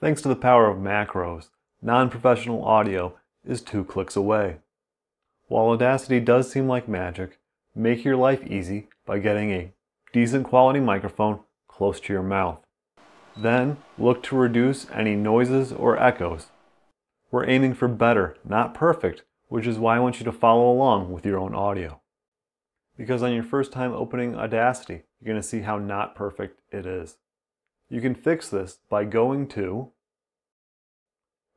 Thanks to the power of macros, non-professional audio is two clicks away. While Audacity does seem like magic, make your life easy by getting a decent quality microphone close to your mouth. Then look to reduce any noises or echoes. We're aiming for better, not perfect, which is why I want you to follow along with your own audio. Because on your first time opening Audacity, you're going to see how not perfect it is. You can fix this by going to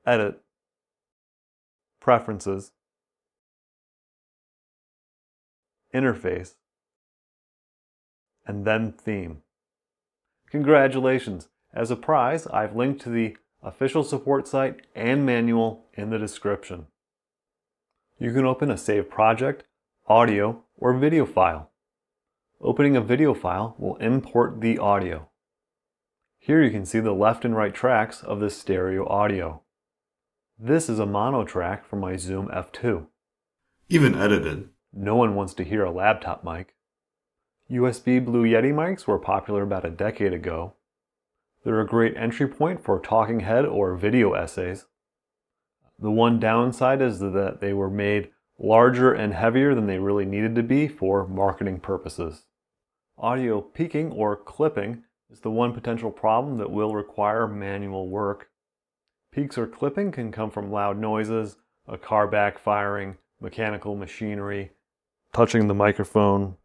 Edit, Preferences, Interface, and then Theme. Congratulations! As a prize, I've linked to the official support site and manual in the description. You can open a saved project, audio, or video file. Opening a video file will import the audio. Here you can see the left and right tracks of the stereo audio. This is a mono track from my Zoom F2. Even edited. No one wants to hear a laptop mic. USB Blue Yeti mics were popular about a decade ago. They're a great entry point for talking head or video essays. The one downside is that they were made larger and heavier than they really needed to be for marketing purposes. Audio peaking or clipping is the one potential problem that will require manual work. Peaks or clipping can come from loud noises, a car backfiring, mechanical machinery, touching the microphone,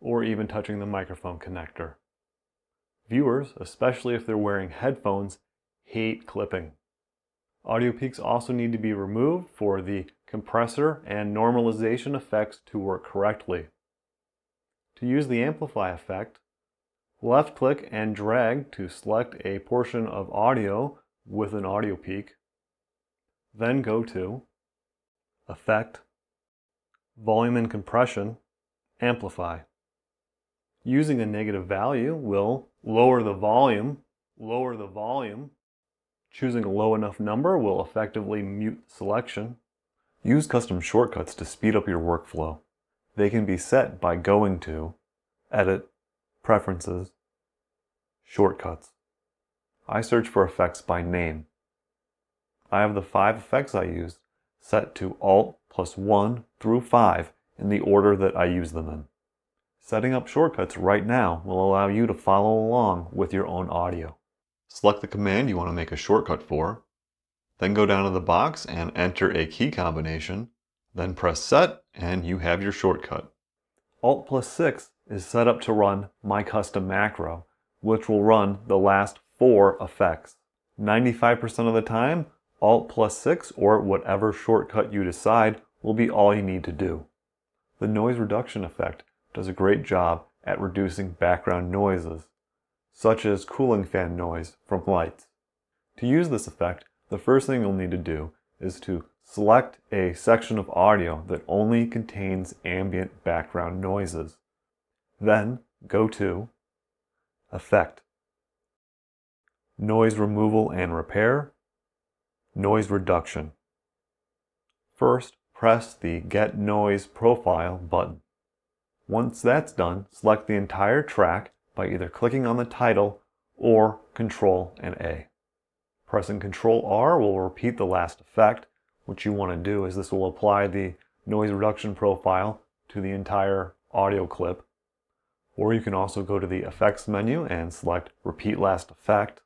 or even touching the microphone connector. Viewers, especially if they're wearing headphones, hate clipping. Audio peaks also need to be removed for the compressor and normalization effects to work correctly. To use the amplify effect, left click and drag to select a portion of audio with an audio peak. Then go to Effect, Volume and Compression, Amplify. Using a negative value will lower the volume, lower the volume. Choosing a low enough number will effectively mute selection. Use custom shortcuts to speed up your workflow. They can be set by going to Edit, Preferences, Shortcuts. I search for effects by name. I have the five effects I use set to Alt plus 1 through 5 in the order that I use them in. Setting up shortcuts right now will allow you to follow along with your own audio. Select the command you want to make a shortcut for, then go down to the box and enter a key combination, then press set and you have your shortcut. Alt plus 6 is set up to run my custom macro, which will run the last four effects. 95% of the time, Alt plus 6 or whatever shortcut you decide will be all you need to do. The noise reduction effect does a great job at reducing background noises, such as cooling fan noise from lights. To use this effect, the first thing you'll need to do is to select a section of audio that only contains ambient background noises. Then go to Effect, Noise Removal and Repair, Noise Reduction. First, press the Get Noise Profile button. Once that's done, select the entire track by either clicking on the title or Control and A. Pressing Control R will repeat the last effect. What you want to do is this will apply the noise reduction profile to the entire audio clip. Or you can also go to the Effects menu and select Repeat Last Effect.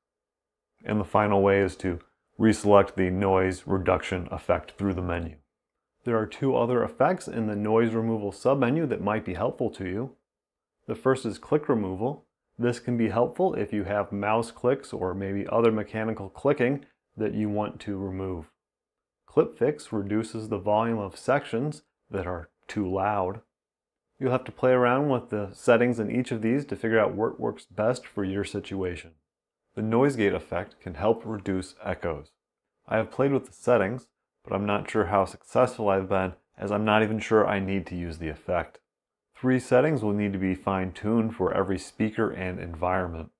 And the final way is to reselect the noise reduction effect through the menu. There are two other effects in the noise removal submenu that might be helpful to you. The first is click removal. This can be helpful if you have mouse clicks or maybe other mechanical clicking that you want to remove. Clip fix reduces the volume of sections that are too loud. You'll have to play around with the settings in each of these to figure out what works best for your situation. The noise gate effect can help reduce echoes. I have played with the settings but I'm not sure how successful I've been as I'm not even sure I need to use the effect. Three settings will need to be fine-tuned for every speaker and environment.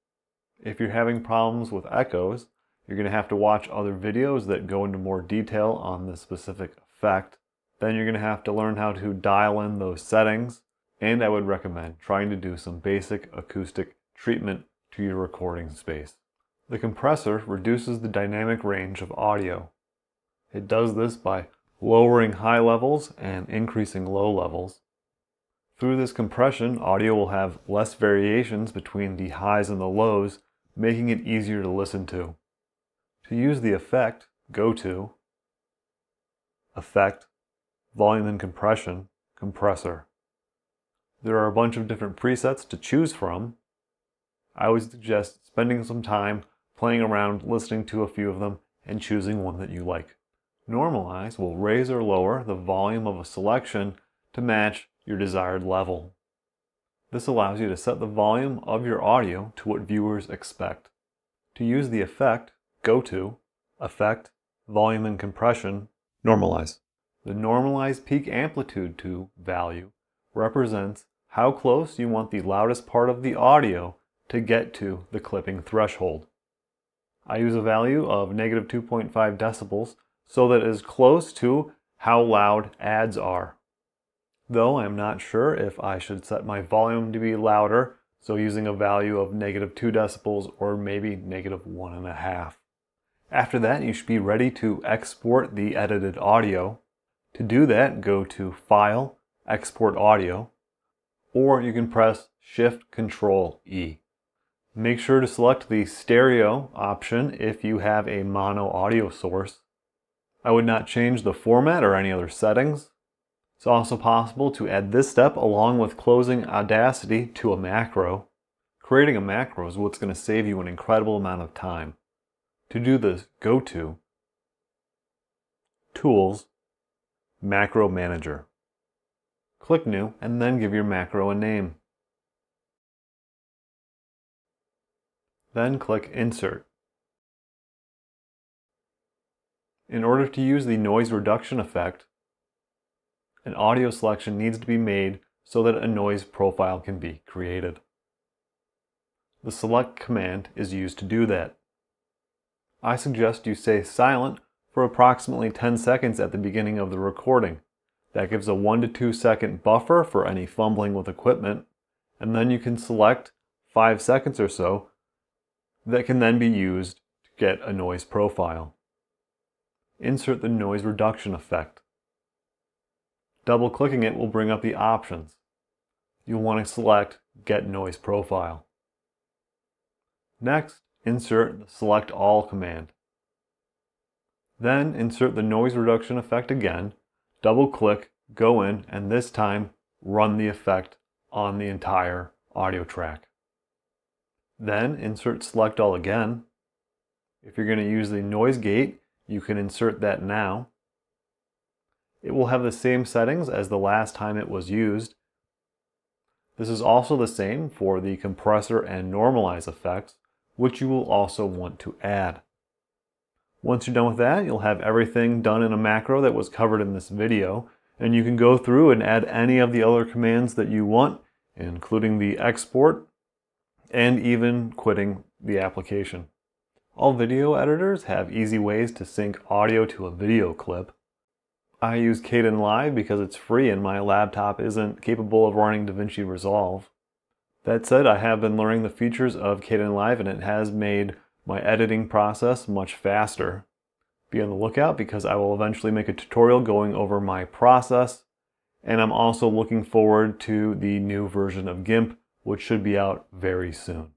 If you're having problems with echoes, you're going to have to watch other videos that go into more detail on the specific effect. Then you're going to have to learn how to dial in those settings, and I would recommend trying to do some basic acoustic treatment to your recording space. The compressor reduces the dynamic range of audio. It does this by lowering high levels and increasing low levels. Through this compression, audio will have less variations between the highs and the lows, making it easier to listen to. To use the effect, go to Effect, Volume and Compression, Compressor. There are a bunch of different presets to choose from. I always suggest spending some time playing around, listening to a few of them, and choosing one that you like. Normalize will raise or lower the volume of a selection to match your desired level. This allows you to set the volume of your audio to what viewers expect. To use the effect, go to Effect, Volume and Compression, Normalize. The normalized peak amplitude to value represents how close you want the loudest part of the audio to get to the clipping threshold. I use a value of negative 2.5 decibels so that it is close to how loud ads are though I'm not sure if I should set my volume to be louder, so using a value of negative 2 decibels or maybe negative 1.5. After that, you should be ready to export the edited audio. To do that, go to File, Export Audio, or you can press Shift Control E. Make sure to select the stereo option if you have a mono audio source. I would not change the format or any other settings. It's also possible to add this step along with closing Audacity to a macro. Creating a macro is what's going to save you an incredible amount of time. To do this, go to Tools, Macro Manager. Click New and then give your macro a name. Then click Insert. In order to use the noise reduction effect, an audio selection needs to be made so that a noise profile can be created. The select command is used to do that. I suggest you say silent for approximately 10 seconds at the beginning of the recording. That gives a 1 to 2 second buffer for any fumbling with equipment, and then you can select 5 seconds or so that can then be used to get a noise profile. Insert the noise reduction effect. Double clicking it will bring up the options. You'll want to select Get Noise Profile. Next, insert the Select All command. Then insert the noise reduction effect again, double click, go in, and this time run the effect on the entire audio track. Then insert Select All again. If you're going to use the noise gate, you can insert that now. It will have the same settings as the last time it was used. This is also the same for the compressor and normalize effects, which you will also want to add. Once you're done with that, you'll have everything done in a macro that was covered in this video, and you can go through and add any of the other commands that you want, including the export, and even quitting the application. All video editors have easy ways to sync audio to a video clip. I use Kdenlive because it's free and my laptop isn't capable of running DaVinci Resolve. That said, I have been learning the features of Kdenlive and it has made my editing process much faster. Be on the lookout because I will eventually make a tutorial going over my process and I'm also looking forward to the new version of GIMP which should be out very soon.